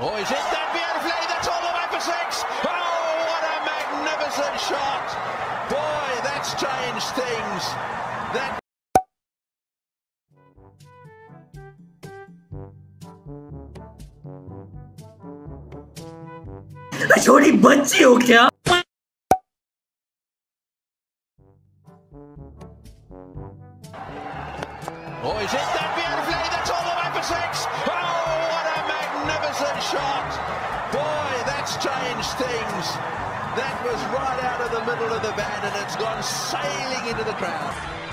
Oh, he's hit that beautifully. That's all the way for six. Oh, what a magnificent shot. Boy, that's changed things. That छोटी बच्ची हो क्या Oh, he's hit that beautifully. That's all the way for six. Oh, what a magnificent shot. Boy, that's changed things. That was right out of the middle of the bat and it's gone sailing into the crowd.